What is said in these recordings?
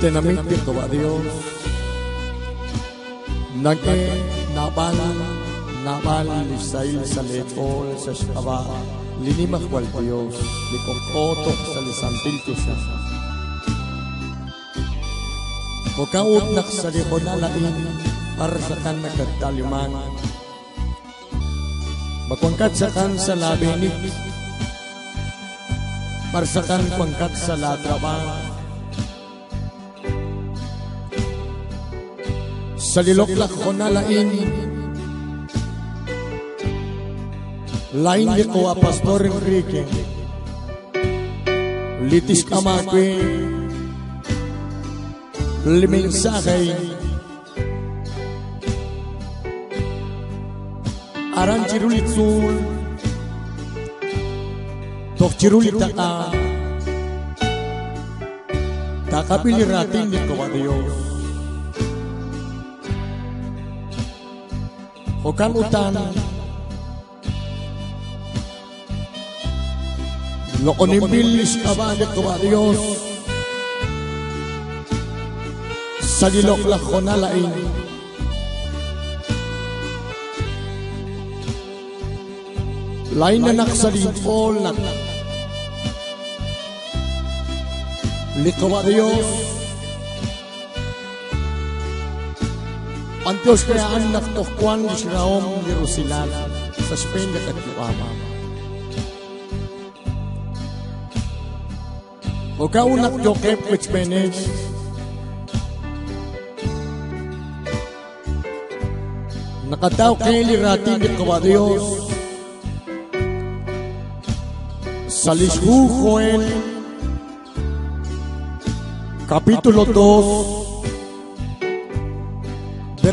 Tinamit ko ba Diyos? Nage nabalan nabalan lisail sa letol sa shaba linimak wal Diyos likokotok sa lisantil ko siya. Kukaot nak sa libon na lain para sa kan nagkataliman. Magkwangkat sa kan sa labinik para sa kan kwangkat sa latraban. סלילות לאחרונה לעין, la indico a Pastor Enrique. Litis Kamaki, el mensaje. Takapili Tochirulita, Takapiliratin de Dios. Orangutan. Lo conibilis kabanet ko Dios. Sa gilok lakonalain. Lain na naksalin fall na. Liko Dios. Liko Dios. Αντί και πως αν είναι αυτό κουάν τους γαόμ γερουσιλάλα Θα σου Ο καούνα πιο κέπου Να κατάω κέλη ρατή με κομμαδιός Capítulo 2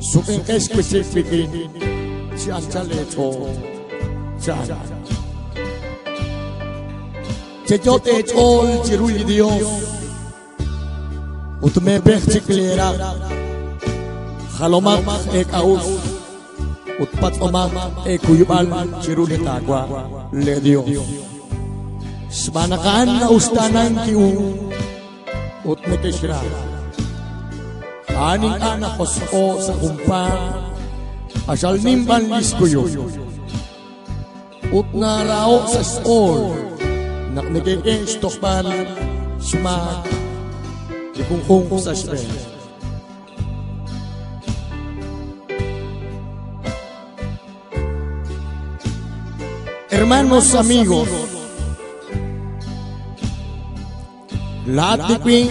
so subenga specifically tshiantsa letho tsana tsho te tshol tsiruli dios me utme pechtiklera khalomat ek aus utpat omat ek uyubal tsiruli takwa le dios smanakan na ustanan ki u utme teshra aning anak ko o sa kumpang, asal nimban diskuyo. Ut Utna rao sa skor, naknikikeng stokban, suma, ikungkong sa spell. Hermanos, amigos, lahat ni Queen,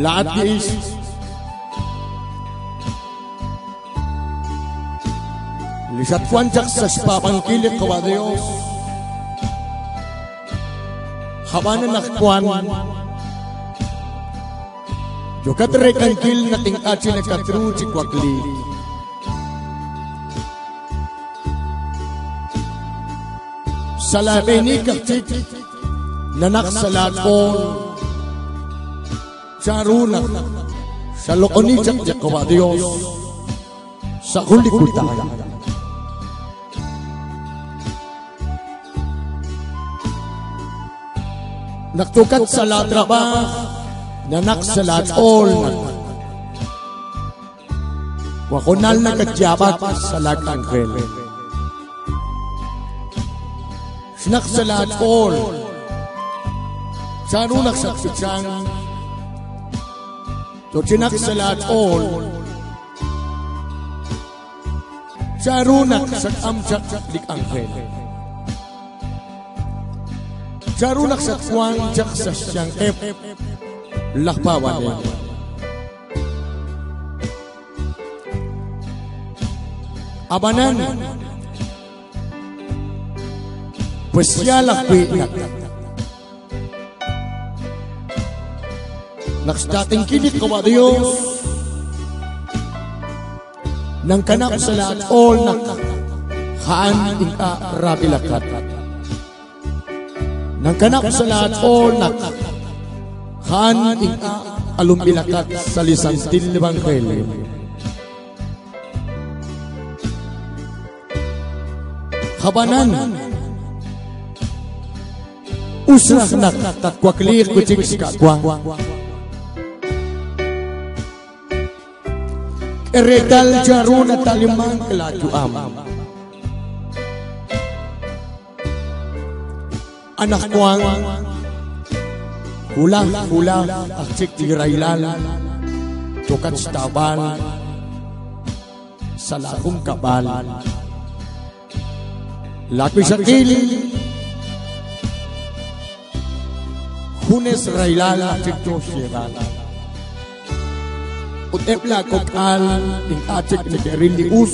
lahat ni East, Les atwanjak saspapangkilik kawa Dios. Habanan nakpuan. Yokat rekangkil na ting achi na katru chikwakli. Salamini kaktik nanak salatpon. Charunak sa lokoni jak jak kawa Dios. Sa huli kultahan. Naktukat sa lahat rabah, nanak sa lahat all. Wakunal na kadyabat sa lahat angkel. Sinak sa lahat all. Sa anunak sa kitsang, to sinak sa lahat all. Sa anunak sa amsak lik angkel. Jarunak sa kwang jak sa siyang ep lakpawan yan. Abanan Pesya lakpi nak Nakstating kinik kawa Diyos Nang kanak sa lahat all nak Haan ika rabilakat Haan kanak sa lahat o nak. Haan alumbilakat sa lisantin Ebanghelyo. Habanan. Usrah nak tatkwaklir kucing skakwang. Eretal jaruna talimang kelaju amam. anak kwang hula hula aksik tirailan tukat sa salakong kabal lapis at kili hunes railala tikto sirala ut epla kokal ing atik ni us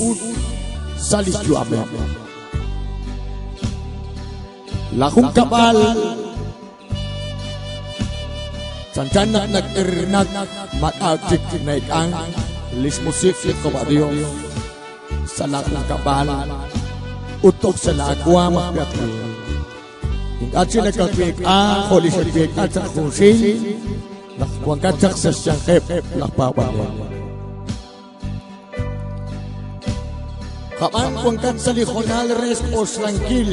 salis yu amen La kabal Santanak nag-irinat Matagik naikang Lismusik kumadiyo Sa lakong kabal Utok sa lakwa mapiyakli Hingat sila kaklik ang ah, Huli sa kaklik at sa kusin Lakwang katsak sa siyang kip Lakpawan yan Habán con salihonal res oslangkil.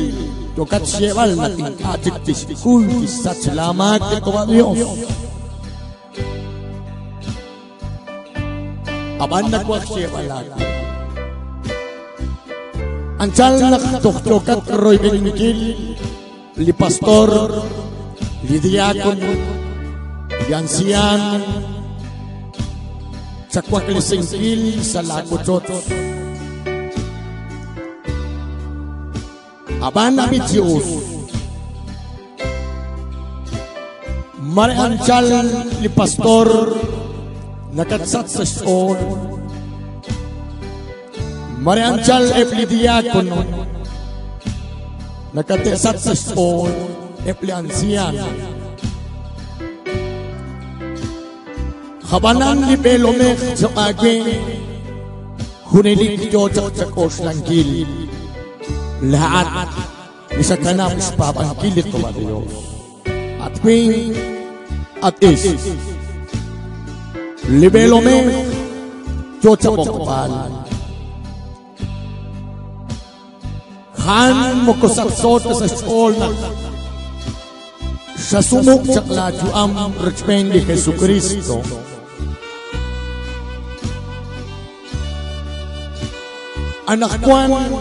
Tokat siyebal mating atik tiskul. Kisat salamat kepada Dios. Aban na Anchal roy ben Li pastor. Li diakon. Li ansiyan. Abana भी चोस मरे अंचल लिपस्तोर नकद सत सस्तोर मरे अंचल एप्लिदिया कुनो नकद सत सस्तोर एप्लियांसियान खबानान लिपेलो में जो आगे हुनेलिक जो चकोश लंकील لهعت وستنافس بابا كل قوانيو أتبين أتيش لبيلومي جوتا مقبال خان مكسر صوت سسولنا شسومك چقلا جو ام رجبين لخيسو كريستو أنا أخوان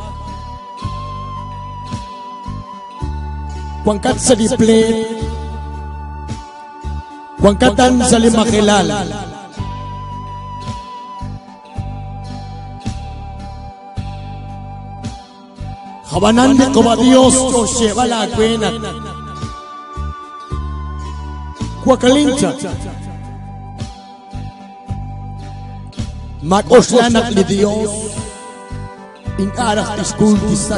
Juan sa diple Wangkatan sa lima kilal Habanan de Dios to lleva la cuena Cuacalincha Makoslanak Dios in iskultis sa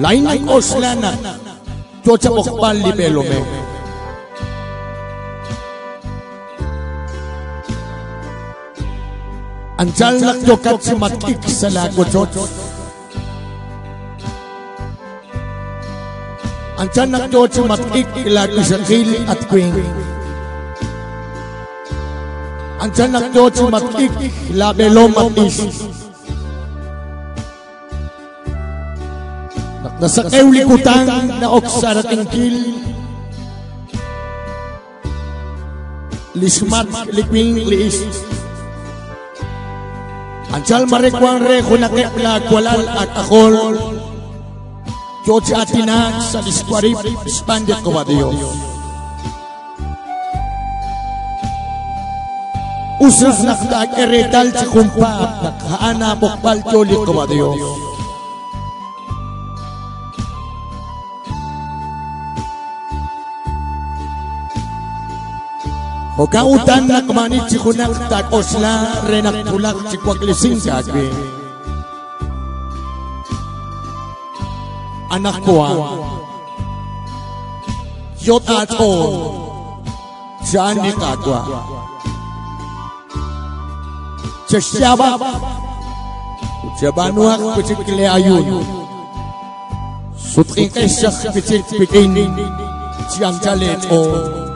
Lainak Oslana, Tocha Mokban Libelome. Ang jalak dokat si matik sa lagotot. Ang jalak dokat si matik ilago sa kil at kwing. Ang jalak dokat si matik labelom at Naknasa kayong likutang na oksan at ingkil, lismat likwing liis. Anjal marekwang reho na kepla kwalal at akol, George Atina sa diskwarip, Spanyat ko ba Diyos? Usas nakdag eretal sa kumpa, nakhaana mokbal tyolik ko ba Diyos? O Oka utan nakmani chikunak tak osla renak tulak chikwak lising kakwe. Anak kuwa. Yot ato. Jani kakwa. Cesyaba. Jabanuak pecikile ayun. Sutri kesyak pecik pekin. Ciang jalet on.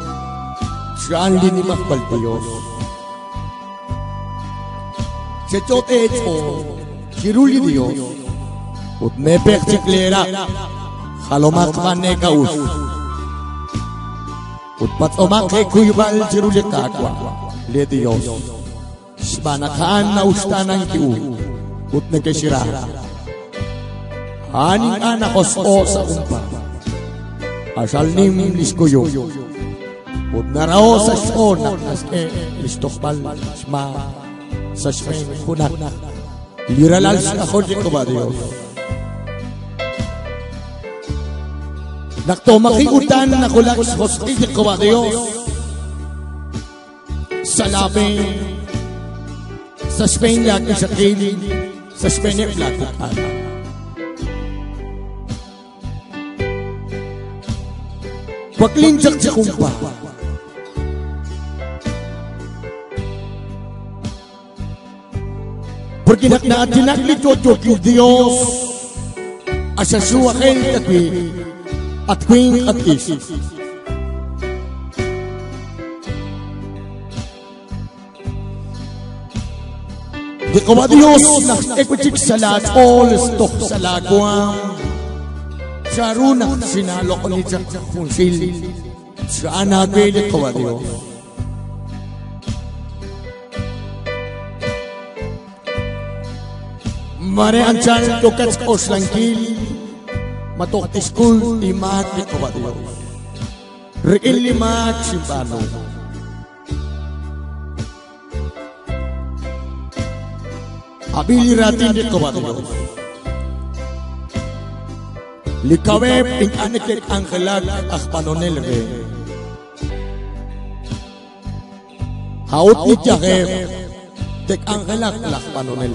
Saan linimakbal Diyos? Se chotecho, kiruli Diyos, utnepek chiklera, halomak mane kaus. Utpat omak e kuyubal kiruli kakwa, le Diyos. Spanakaan na ustanang kiu, utne kesirara. Aning anak os o sa umpa. Asal nim yung. ובנראו ששעון, משתוכבל שמה, ששמן חונן, לירלל שחוז'יקו בדיוק. Naktumaki utan na kulag sa hospital ko ba Diyos? Sa labi, sa Spain lagi sa kiling, sa Spain yung lakutan. Paglinjak sa kumpa, Perginaknaatinag ni Jojo Dios Asasua kay tatwi at queen at is Di ko ba Diyos nas ekwichik sa lahat all stock sa lagwang Sa runak sinalok ni Jack Kunsil Sa anagay di ko ba Diyos Mare anchal tokats oslankil matok school imat ni kobadio. Rigil imat simbano. Abiliratin ni kobadio. Likaweb in aniket angelag akpanonel re. Haot ni tek angelag lakpanonel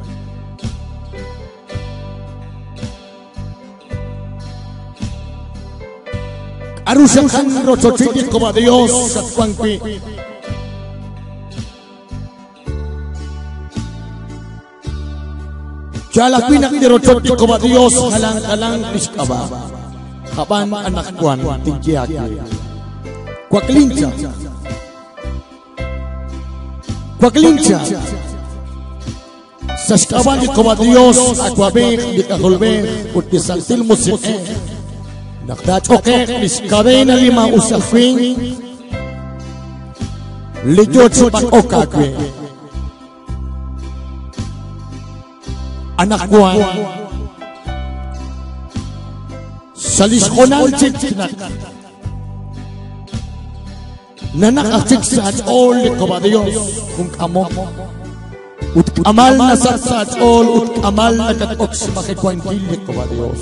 Arusha Kangro Chochiti como Dios Satpanpi. Chalapinak ni Rochoti como Dios alang Halang Pishkaba. Haban anak kuan tigyaki. Kwaklincha. Kwaklincha. Sashkaban como Dios Akwabin Dikahulbin Santil Musikin. نقدا ጮቄ ምስከበይነ ሊማ ኡሰፊ ልጆቹ በቆካግዌ አናኳን ሰሊሽ ሆናል ጅትናት ننقتك ساتقول لقباديوس كنقامو وتقاملنا ساتقول وتقاملنا كتقص بخي كوانجيل لقباديوس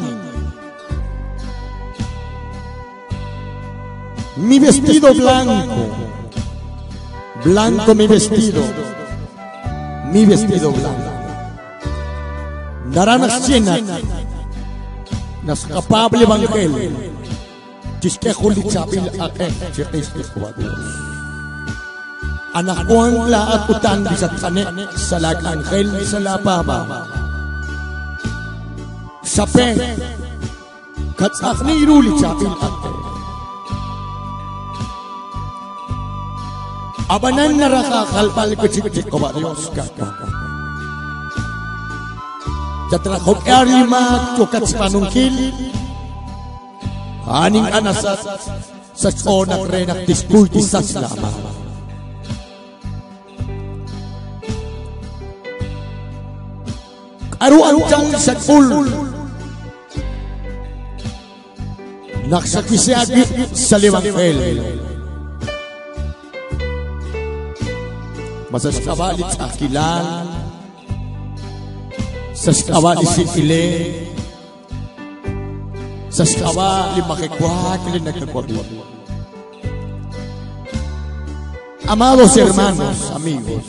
mi vestido blanco, blanco mi vestido, mi vestido blanco. Dará chinat, nas capable evangelio, chisque juli chabil aken, chiquiste jugadores. Anak ko ang laat utang bisat kane sa lag-anghel abanan narakakalpal ko chikchik ko varios kaka. Jatra ko kari ma ko katspanungkil. Aning anasat sa onak renak tiskulti sa slama. Aruan jang sa ulul. Naksakwisagit sa liwang elmo. Masasabali sa kilan Sasabali si ile Sasabali makikwa kilin nagkakwabi Amados hermanos, amigos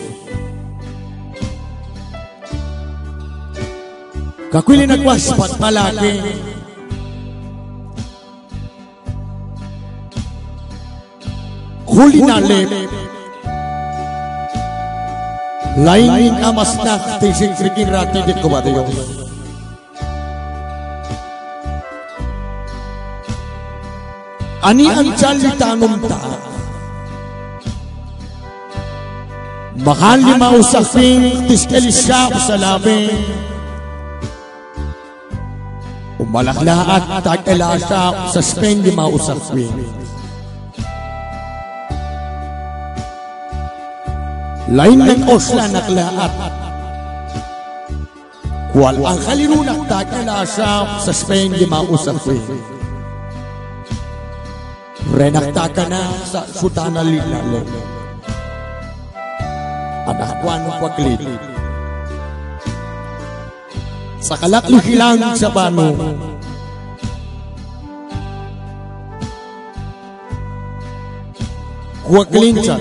Kakwili nagwaspat malaki Huli na Lain amas na tising sriking rati di ko ba Diyos? Ani ang chalitanong ta Makali mausaking tiskelisya ko sa labi Umalaklaat tag-elasya sa spendi mausaking لئن أسلنا كلاءات والآخرون تاكل عشاء سسبين جما أسفين Renak takana sa sutana lilale Anakwan paglit Sa kalaklihilang sa bano Kuwaglinsan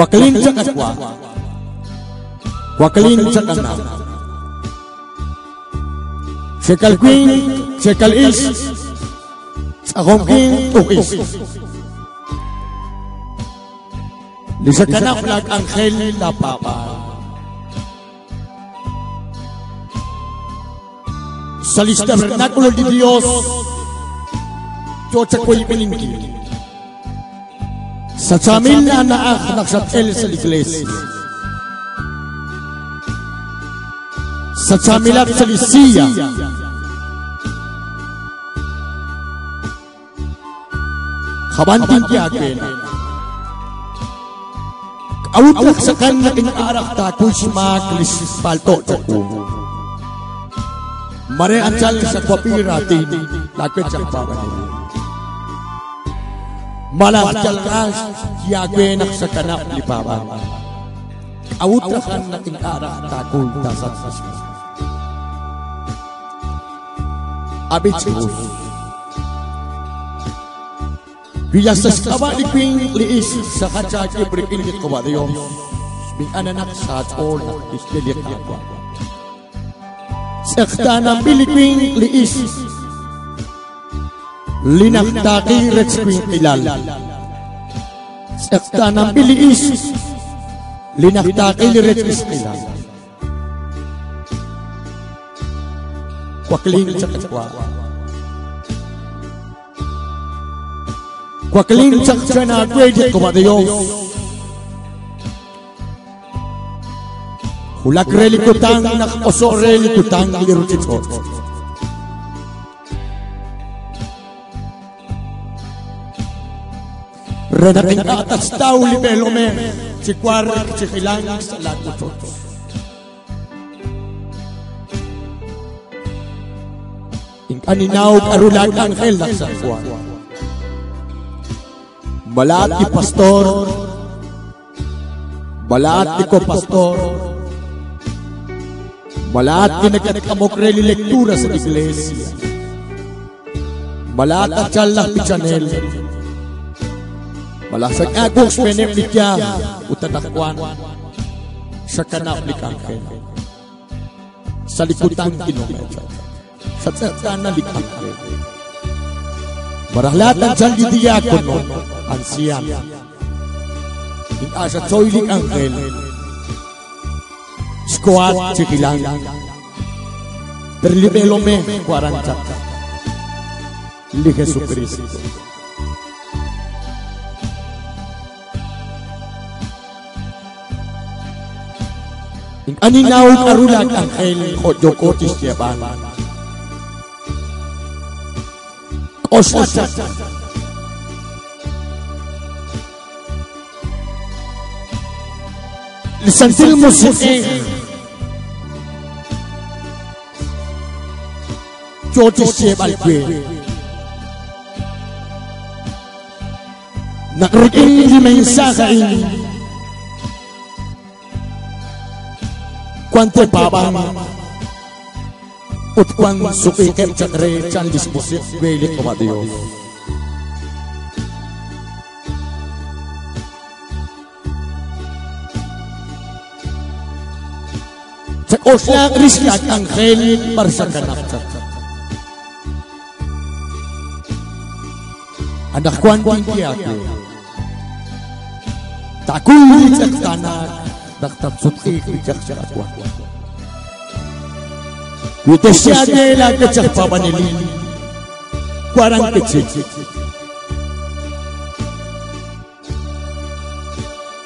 Guacalín sa Guacalín kana. Sekalquin, sekalis, angel papa. saliste tabernáculo de Dios, yo te Sa tsamilna na ak nagsatel sa iglesia. Sa tsamilat sa lisiya. Kabantin ti akin. Kautak sa maklis palto taku. Mare anjal sa kwapiratin, lakit Malaskal ka, yagwenak sa kanak ni Baba. Awutrakan na tingkara, takul dasat sa siya. Abi Chibus. Biyasas kabalikping liis sa kachaki brikin ni kabaliyong. Binanak sa tol na islilikakwa. Sekta ng Pilipin liis linaktaki red screen ilal. Sakta ng biliis, linaktaki red screen ilal. Kwakling sa Kwakling sa katwa relikutang ردقيقات استولي بيلومين تكوارك تخلانك سلات نفوت إن كان ناوك أرولاك أن خيلك سأخوان Balat ni pastor Balat ni ko pastor Balat ni nagkakamokre ni lektura sa iglesia Balat at chalang pichanel Balat Malasak agong spenem dikya utatakwan sa kanap ni Kangkel. Sa likutan kilometro. Sa tsakana ni Kangkel. marahlat ang di didiya kuno ang siyam. In asa tsoylik Angkel. Squat sikilang. Perlibelome 40. Li Jesucristo. Cristo. Ani nau karulag ang kail ko jokotis yaban. Osasa. لسنت الموسيقى جوتي الشيب الكوي نقرق إنجي من ساخعين Bantu babang Utwan suki kem cakre can disposif Belik kemadiyo Cek osyak rizki at angkel Marsakanak cakre Anak kuan tinggi aku Takul cek tanah ضغطة صدقيك لتخشخ أكوه يتوسي أدي لا تشخفى لي كواران كتشي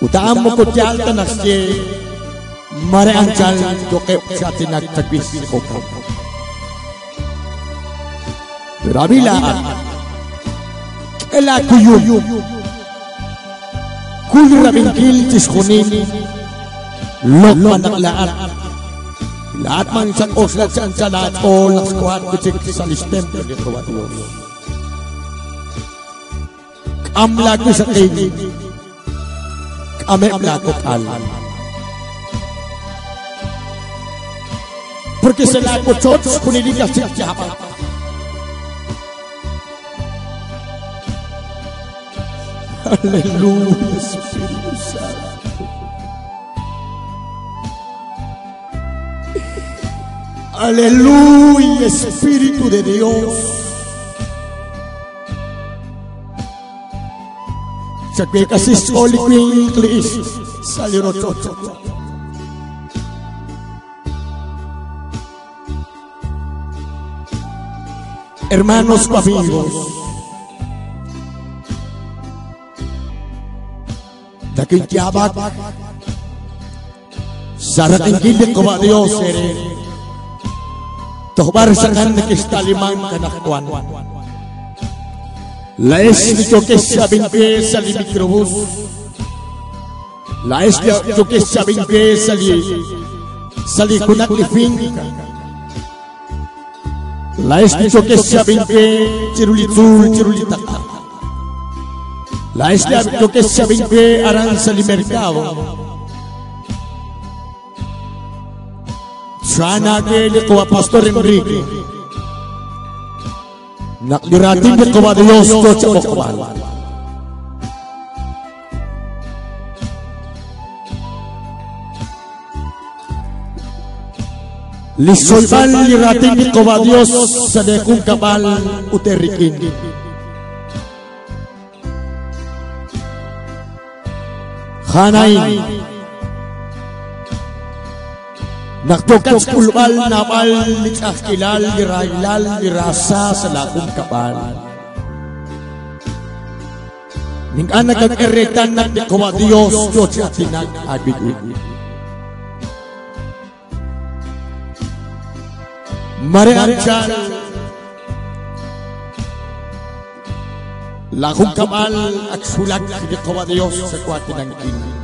وتعمو كتشال تنسي مري أنجال توقع ناك تكبيس كوكو رابيلا كلا كيوم كل ربين كيل تشخونيني Lokman ang lahat. man sa os, lahat sa lahat, all ang squad, kutik sa listem, kutik ko sa kayo. Kami ko kalan. Porque siya siya Aleluya, Espíritu de Dios. Se kasi Holy Queen, please. Salero Hermanos o amigos, Dakin kiyabak, Sara de ko ba Dios, Sereno. Tobarsakan nikis La kanakwan. Lais saben chokis sabingbe microbus. La Lais ni saben sabingbe sali li sa likunak ni fingka. Lais ni chokis sabingbe chirulitul chirulitaka. Lais ni chokis sabingbe aran mercado. Sanadeli kova pastor Enrique. Nakdirating ko Dios to Li kukwal. Lisolban ratin Dios sa kabal uterikin. Nagtugtog kulbal na mal, nitahkilal, nirailal, nirasa sa lakong kapal. Ning anak ang eritan na tikuwa Diyos, Diyos at tinag-abigin. Marianjal, lakong kapal at sulag, tikuwa Diyos sa kwa tinangin.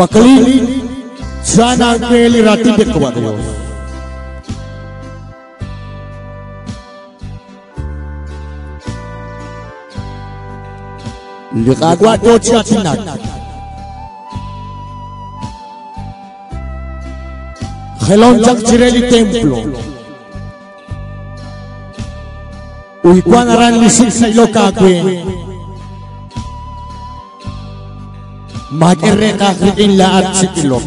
બકલી સાના કેલી રાતી દેખવા દો લિકાગવા ટોચા ચિના Helon Giacirelli Templo. Uiquan Aranni Sisi Locaque. Magreta in la archipilo.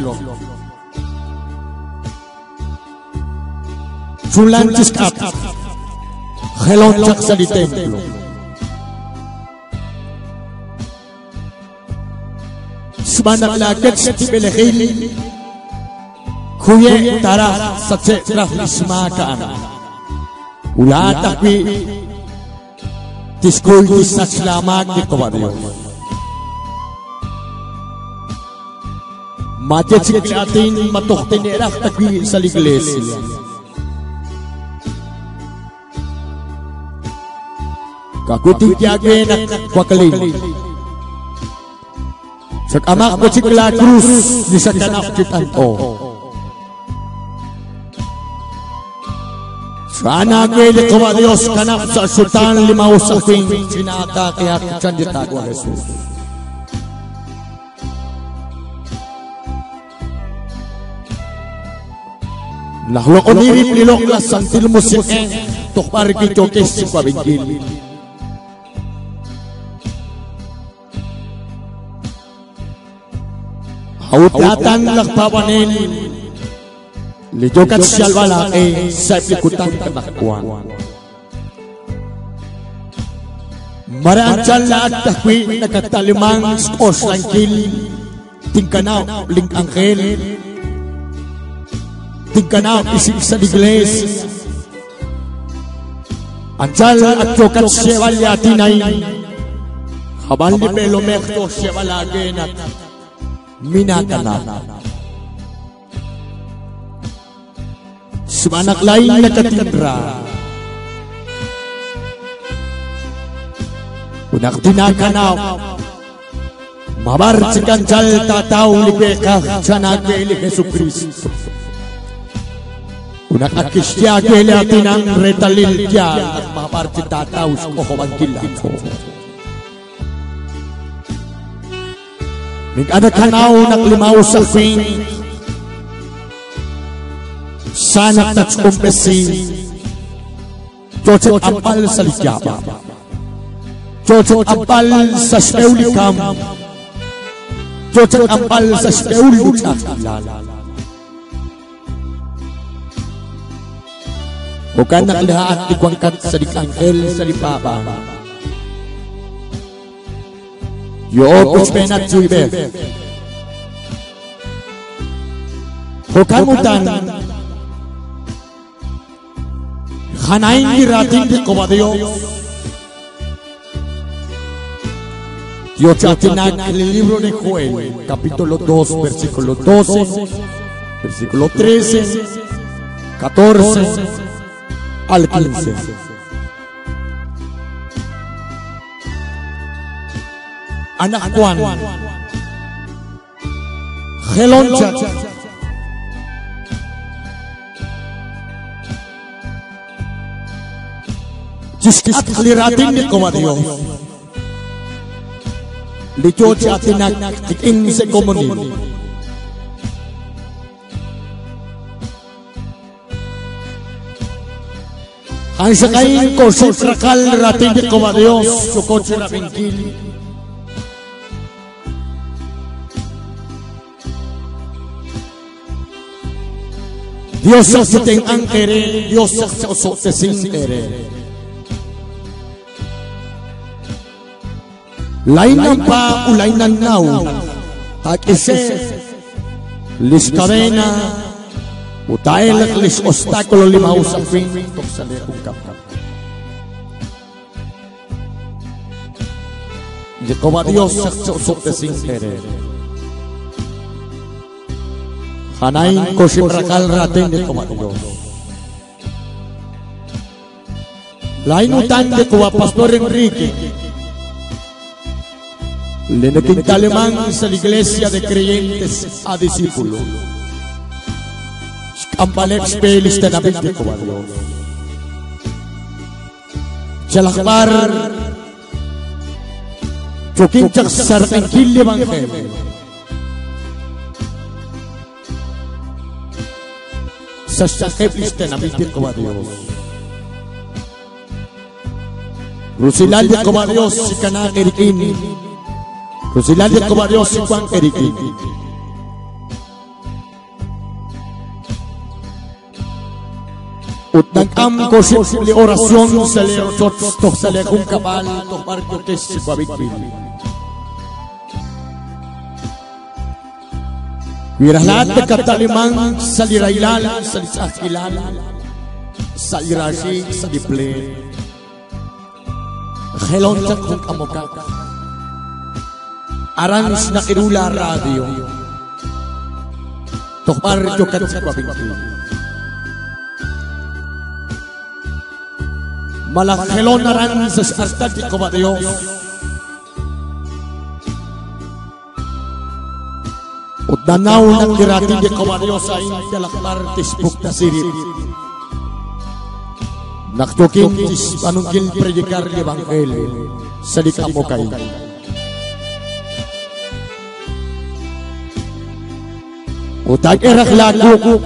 Fulantis cap. Helon chaksa di templo. Sbana la get seti belehili. Kuye tara sate rahlisma kana. Ulata pi. Tiskul di sachlamak di kawadiyo. Ulata pi. Matiyat si atin matukti ni Elak tagi sa iglesia. Kakuti kiyagwe na kwakalin. Sa kamak ko si La Cruz ni sa kanap kitan o. Sana gwele kumadiyos kanap sa sutan limaw sa kwing sinata kaya kitsan ditagwa Jesus. Lahlo oniri plilokla santil musik musieng eh. Tok pariki chokes kwa bingin Hautatan lakpawanin Lijokat siyalwala e eh. eh. sa ipikutan kanakwan Maranjan lahat takwi nakatalimang skos ng kilin Tingkanaw ling anghel Tingkanap isip sa Iglesia. Anjal at tokat sewal yatinay. Habal ni pelo mekto sewal agenat. Minatanat. Sumanak lain nakatindra. Unak tinakanap. Mabar cikanjal tataw ni pekak janagay Yesus Kristus. उनका किश्तिया केल्या तिनांग रेतलिल क्या महाभारत दाता उसको हवन किल्ला को من أدكناو نقلماو سلفين سانك تتكم بسي توتت أبال سلجابا توتت أبال سشبولي كام توتت أبال سشبولي وتاك لا لا لا Bukan nak lahat dikuangkat sa dikangkel sa dipapa. Yo kuch penat suibe. Bukan mutan. Khanain ki ratin di Yo chatinak el libro de Joel, capítulo 2, versículo 12, versículo 13, 14, al 15. Anak Kwan. Helon Chat. Justice Aliratin di Komadio. Di Georgia Tinak, di Inse Komunin. Ahí se cae con su fracal ratín como a Dios, su coche la pinquil. Dios se te en querer, Dios se te sin querer. La ina pa la ina nau, a se Les cadena o dahil obstáculo obstakulo limaw sa pingtok sa lerong kapkap. Jehova Dios sa usok de sin querer. Hanay ko si Brakal rating Dios. Lain inutante de Pastor Enrique. Le nakintalemang la iglesia de creyentes a discípulos. αν παλέψει πέλιστε να μην πήγω αδειό. Και λαχμάρ, κι ο κίντσαξ σαρτικίλι βαγχέμι. κομμαδιός, σηκανά κερικίνη. Ρουσιλάλια κομμαδιός, Am oración se orasyon sele rotot toh sele kum kabal toh barkotes si babik bin. Wirahlat de katalimang salirailal salisakilal salirashi saliple. Gelón, chakun amokak. Arans na irula radio. Toh barkotes que babik bin. Malakhelonaran sa sartati ko ba Diyos? Udanaw ng girating di ko ba Diyos ay talakmar tisbuk sirip. Naktuking tis panunggil predikar di bangkel sa likam mo kayo. Utag erak lagu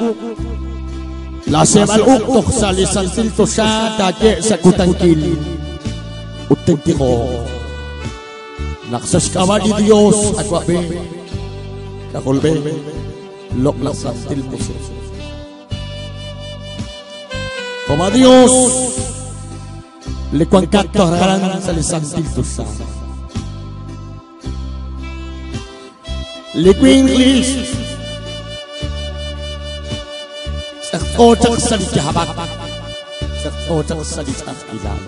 La al-uktok sa san silto la dati sa kutangkil. Utenti ko. Dios Diyos at wabi. Kakulbe. Como Dios le cuancato sa silto quinris. otak sa habak sa otak sa at ilaw.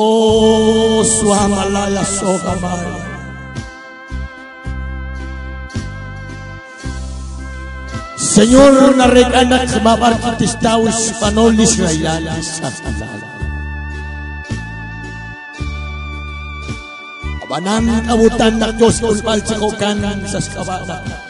O Swamalaya Sogamaya Señor, narekanak mabarkitis tawis panolis rayalis at ilaw. Abanan abutan na Diyos kung palsikokan sa skabata.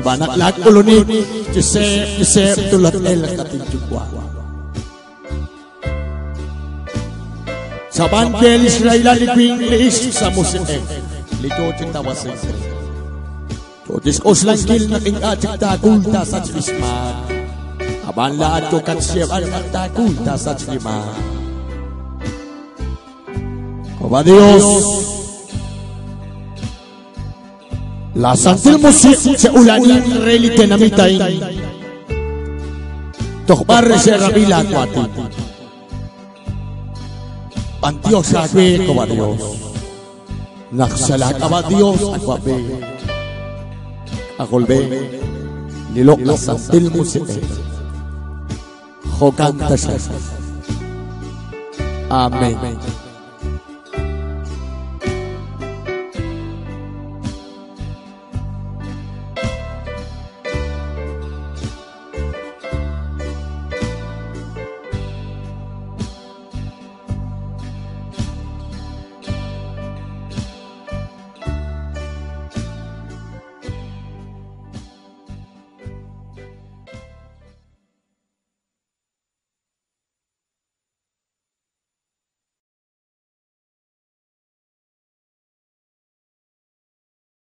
subhana la kuluni jisem jisem tulat elak katin jukwa saban kel israila likwing lis samus ek lito chinta wasen to dis oslan kil na naking atik ta kulta sach isman aban la to kat shev al ta kulta sach liman Oba Dios, La santa se ulani reli tenamita in. Toch Tochbarre, se rabila cuati. Antiosa ve como Dios. Naxala Dios a cuapé. A golpe Ni lo la el Jocanta Amén.